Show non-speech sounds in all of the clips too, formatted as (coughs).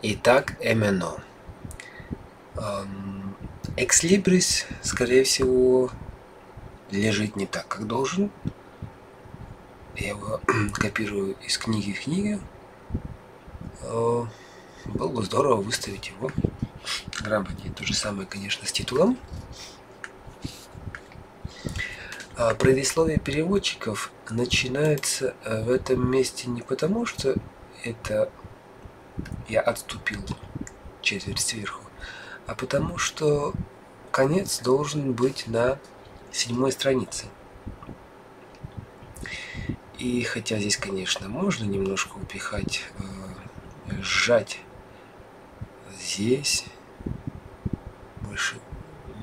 Итак, MNO. Экслибрис, скорее всего, лежит не так, как должен. Я его (clears throat) копирую из книги в книгу. Было бы здорово выставить его грамотнее. То же самое, конечно, с титулом. А предисловие переводчиков начинается э, в этом месте не потому, что это я отступил четверть сверху, а потому что конец должен быть на седьмой странице. И хотя здесь, конечно, можно немножко упихать, э, сжать здесь, больше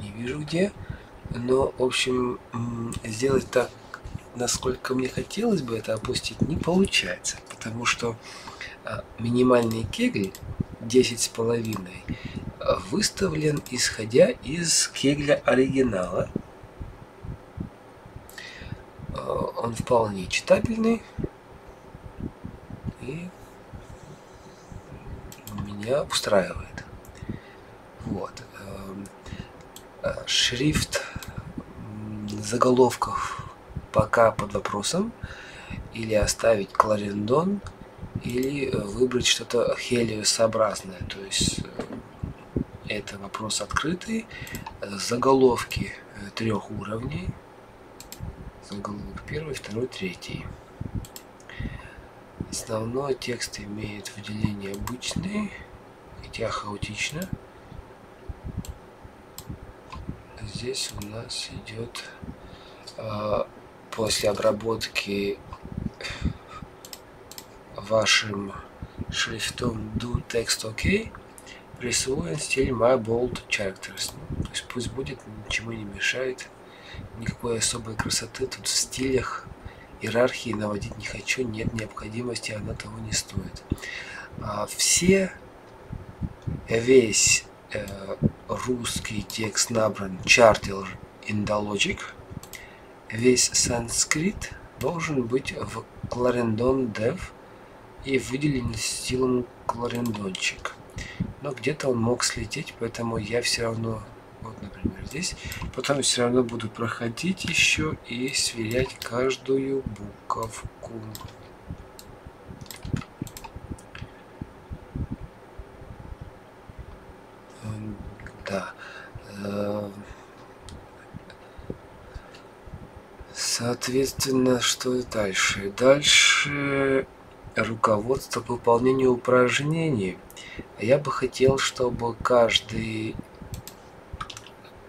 не вижу где, но, в общем, сделать так, насколько мне хотелось бы это опустить, не получается, потому что минимальный кегль 10,5 выставлен исходя из кегля оригинала. А, он вполне читабельный и меня устраивает. Вот. А, шрифт заголовков пока под вопросом. Или оставить Кларендон, или э, выбрать что-то хелиосообразное. То есть э, это вопрос открытый. Заголовки э, трех уровней. Заголовок первый, второй, третий. Основной текст имеет выделение обычный, хотя хаотично. Здесь у нас идет э, после обработки вашим шрифтом do text OK присвоен стиль my bold characters. Ну, то есть пусть будет, ничего не мешает. Никакой особой красоты тут в стилях иерархии наводить не хочу, нет необходимости, она того не стоит. А все, весь э, русский текст набран chartil in the logic, весь санскрит должен быть в Clarendon Dev и выделен стилом Clarendonчик. Но где-то он мог слететь, поэтому я все равно, вот, например, здесь, потом все равно буду проходить еще и сверять каждую буковку. Да. Э, соответственно, что дальше? Дальше руководство по выполнению упражнений. Я бы хотел, чтобы каждый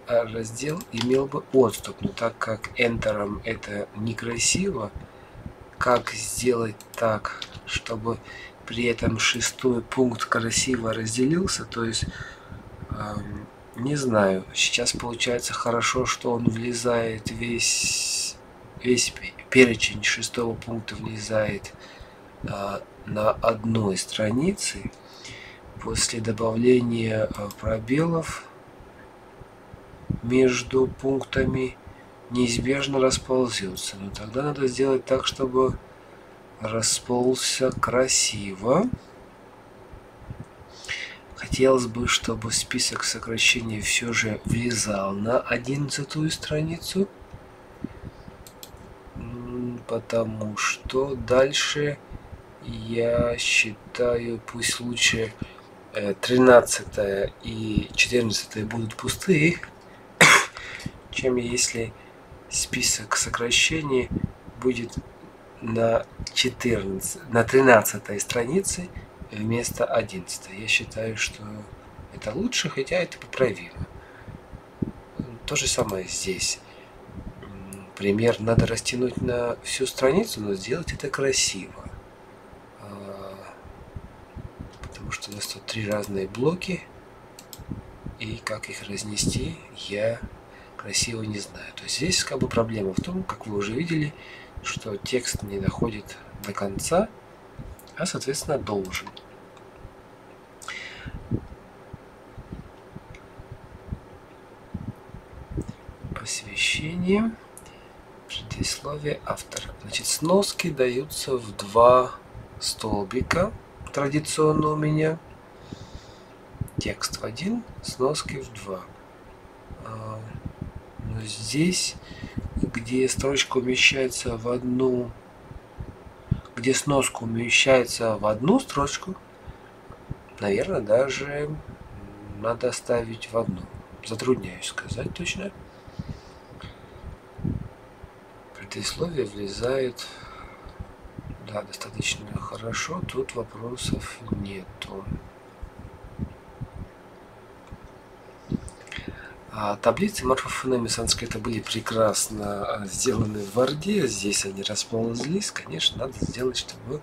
раздел имел бы отступ, но так как Enter это некрасиво, как сделать так, чтобы при этом шестой пункт красиво разделился, то есть не знаю. Сейчас получается хорошо, что он влезает весь, весь перечень шестого пункта влезает на одной странице. После добавления а, пробелов между пунктами неизбежно расползется. Но тогда надо сделать так, чтобы расползся красиво. Хотелось бы, чтобы список сокращений все же влезал на одиннадцатую страницу, потому что дальше я считаю, пусть лучше 13 э, и 14 будут пустые, (coughs) чем если список сокращений будет на 14, на 13 странице вместо 11. Я считаю, что это лучше, хотя это поправимо. То же самое здесь. Пример надо растянуть на всю страницу, но сделать это красиво. А, тут три разные блоки. И как их разнести, я красиво не знаю. То есть здесь как бы проблема в том, как вы уже видели, что текст не доходит до конца, а соответственно должен. Посвящение. Предисловие автора. Значит, сноски даются в два столбика, традиционно у меня. Текст в один, сноски в два. А, но здесь, где строчка умещается в одну, где сноска умещается в одну строчку, наверное, даже надо ставить в одну. Затрудняюсь сказать точно. Предисловие влезает да, достаточно хорошо. Тут вопросов нету. А таблицы морфофонемы санскрита были прекрасно а, сделаны в Варде. Здесь они расползлись. Конечно, надо сделать, чтобы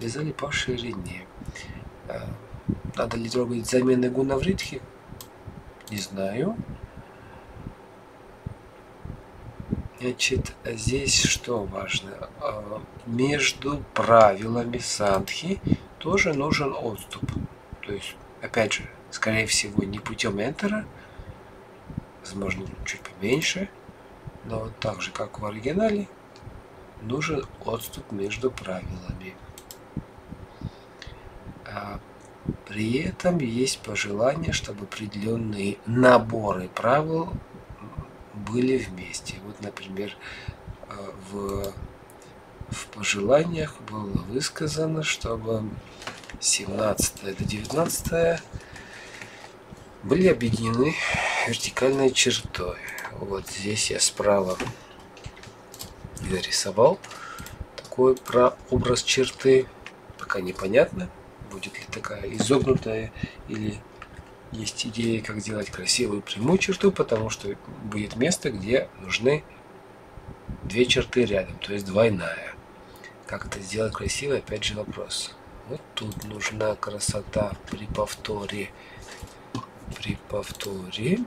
вязали по ширине. А, надо ли трогать замены гуна в ритхе? Не знаю. Значит, здесь что важно? А, между правилами садхи тоже нужен отступ. То есть, опять же, скорее всего, не путем энтера, возможно, чуть поменьше, но так же, как в оригинале, нужен отступ между правилами. А при этом есть пожелание, чтобы определенные наборы правил были вместе. Вот, например, э, в, в пожеланиях было высказано, чтобы 17 до 19 были объединены вертикальной чертой. Вот здесь я справа нарисовал такой про образ черты. Пока непонятно, будет ли такая изогнутая или есть идея, как сделать красивую прямую черту, потому что будет место, где нужны две черты рядом, то есть двойная. Как это сделать красиво, опять же вопрос. Вот тут нужна красота при повторе при повторе.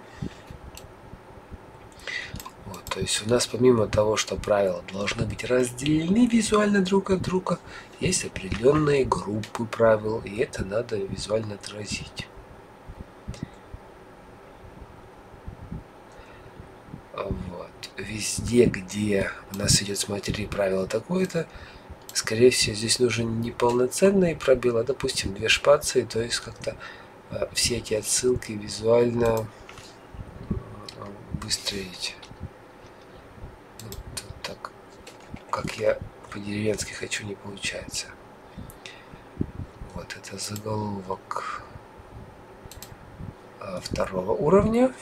Вот, то есть у нас помимо того, что правила должны быть разделены визуально друг от друга, есть определенные группы правил, и это надо визуально отразить. Вот. Везде, где у нас идет смотри правило такое-то, скорее всего, здесь нужен не полноценный пробел, а, допустим, две шпации, то есть как-то все эти отсылки визуально выстроить. Вот так, как я по-деревенски хочу, не получается. Вот это заголовок э, второго уровня.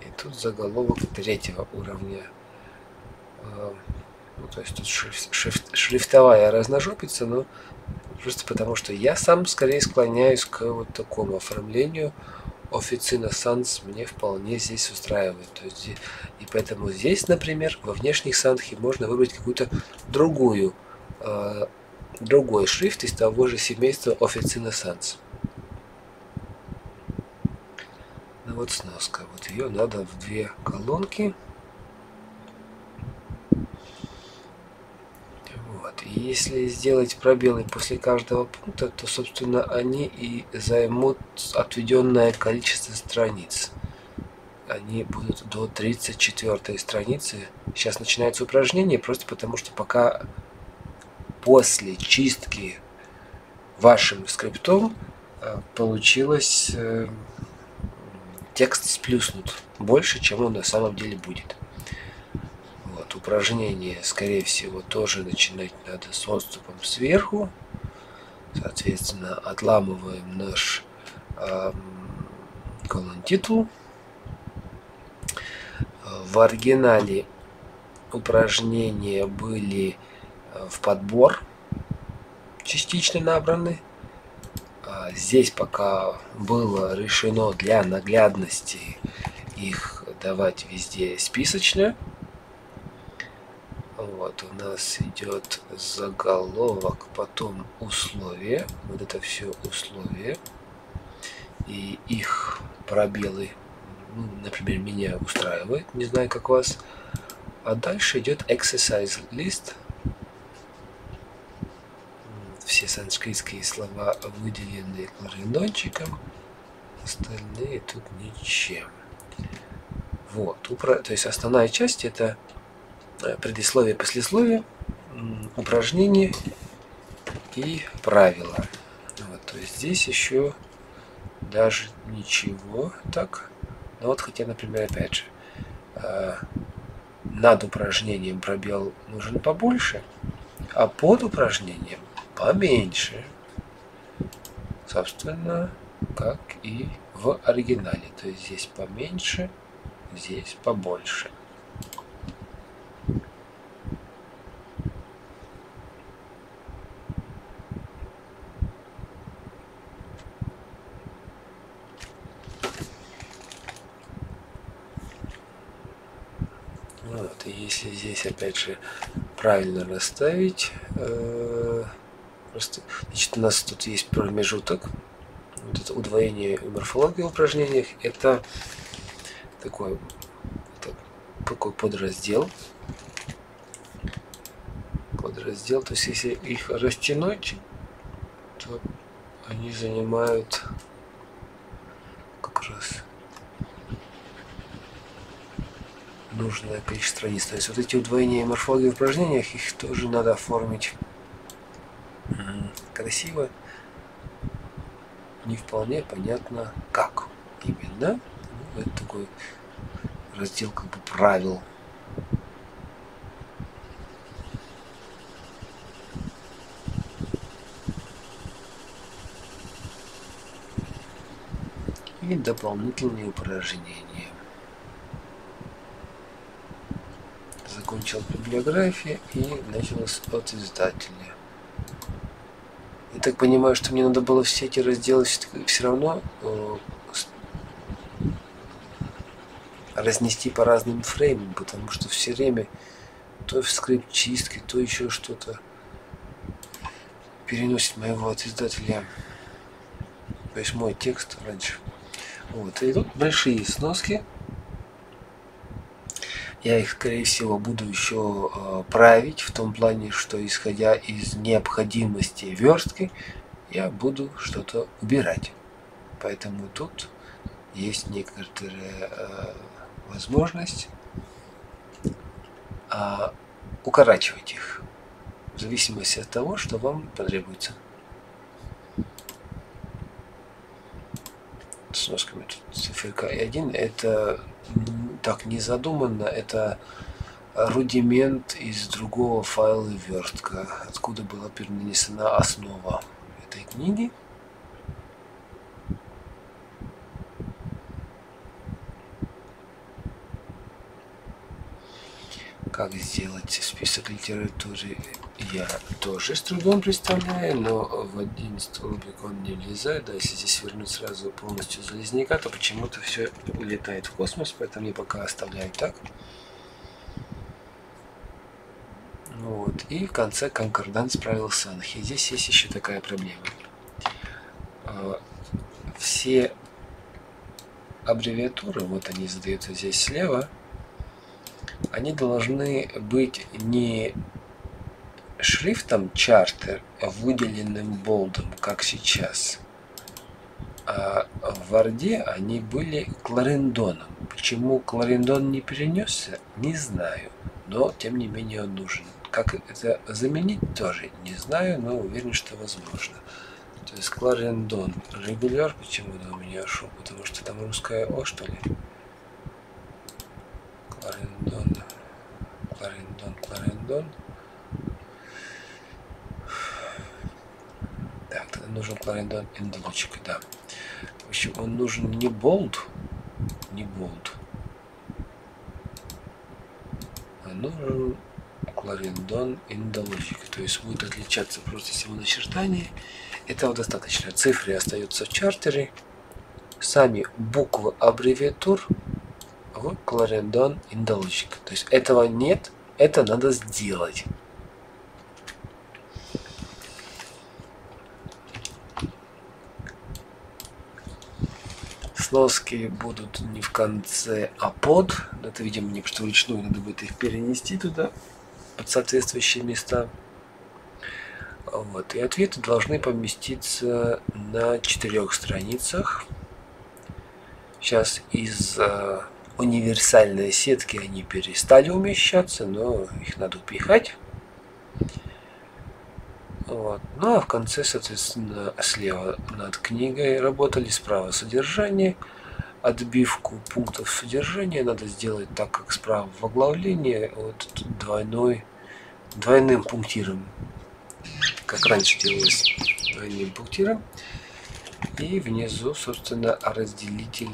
И тут заголовок третьего уровня. Э, ну, то есть тут шрифт, шрифт, шрифтовая разножопица, но Просто потому что я сам скорее склоняюсь к вот такому оформлению. Официна Санс мне вполне здесь устраивает. То есть, и поэтому здесь, например, во внешних санхи можно выбрать какую-то другую, э, другой шрифт из того же семейства Официна Санс. Ну вот сноска. Вот ее надо в две колонки. Если сделать пробелы после каждого пункта, то, собственно, они и займут отведенное количество страниц. Они будут до 34 страницы. Сейчас начинается упражнение, просто потому что пока после чистки вашим скриптом э, получилось э, текст сплюснут больше, чем он на самом деле будет упражнение, скорее всего, тоже начинать надо с отступом сверху. Соответственно, отламываем наш э, колон титул. В оригинале упражнения были э, в подбор частично набраны. А здесь пока было решено для наглядности их давать везде списочно. Вот у нас идет заголовок, потом условия. Вот это все условия. И их пробелы, ну, например, меня устраивает, не знаю, как вас. А дальше идет exercise list. Все санскритские слова выделены кларендончиком, остальные тут ничем. Вот, то есть основная часть это предисловие, послесловие, упражнения и правила. Вот, то есть здесь еще даже ничего так. Ну вот хотя, например, опять же, э, над упражнением пробел нужен побольше, а под упражнением поменьше. Собственно, как и в оригинале. То есть здесь поменьше, здесь побольше. Вот, и здесь опять же правильно расставить, э, просто, значит, у нас тут есть промежуток, вот это удвоение морфологии в упражнениях, это такой, это такой подраздел, подраздел, то есть если их растянуть, то они занимают как раз нужное количество страниц. То есть вот эти удвоения морфологии в упражнениях, их тоже надо оформить красиво. Не вполне понятно, как именно. Ну, это такой раздел как бы правил. И дополнительные упражнения. Закончил библиографию и началось от издателя. Я так понимаю, что мне надо было все эти разделы все равно э, разнести по разным фреймам, потому что все время то в скрипт чистки, то еще что-то переносит моего от издателя, то есть мой текст раньше. Вот, и тут большие сноски я их, скорее всего, буду еще э, править в том плане, что исходя из необходимости верстки, я буду что-то убирать. Поэтому тут есть некоторая э, возможность э, укорачивать их в зависимости от того, что вам потребуется. С носками тут циферка и 1 это так не задумано, это рудимент из другого файла вертка, откуда была перенесена основа этой книги. Как сделать список литературы, я тоже с трудом представляю, но в один столбик он не влезает. Да, если здесь вернуть сразу полностью залезняка, то почему-то все улетает в космос, поэтому я пока оставляю так. Вот. И в конце конкорданс правил Санхи. Здесь есть еще такая проблема. А, все аббревиатуры, вот они задаются здесь слева, они должны быть не шрифтом чартер, выделенным болдом, как сейчас. А в Варде они были кларендоном. Почему кларендон не перенесся, не знаю. Но, тем не менее, он нужен. Как это заменить, тоже не знаю, но уверен, что возможно. То есть кларендон регуляр, почему-то у меня шел, потому что там русская О, что ли? Кларендон, кларендон, кларендон. Так, тогда нужен кларендон индолочек, да. В общем, он нужен не болт, не болт, а нужен кларендон индологик. То есть будет отличаться просто всего начертания. Этого достаточно. Цифры остаются в чартере. Сами буквы аббревиатур в Clarendon Indulgic. То есть этого нет, это надо сделать. Сноски будут не в конце, а под. Это, видимо, не что вручную надо будет их перенести туда, под соответствующие места. Вот. И ответы должны поместиться на четырех страницах. Сейчас из э, универсальные сетки, они перестали умещаться, но их надо упихать. Вот. Ну а в конце, соответственно, слева над книгой работали, справа содержание. Отбивку пунктов содержания надо сделать так, как справа в оглавлении, вот двойной, двойным пунктиром, как раньше делалось двойным пунктиром. И внизу, собственно, разделитель,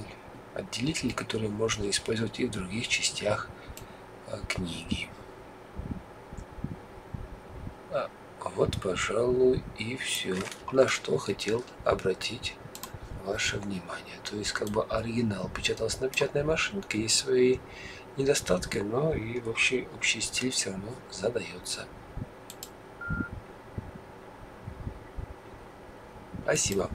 отделитель, который можно использовать и в других частях э, книги. А, вот, пожалуй, и все, на что хотел обратить ваше внимание. То есть, как бы оригинал печатался на печатной машинке, есть свои недостатки, но и вообще общий стиль все равно задается. Спасибо.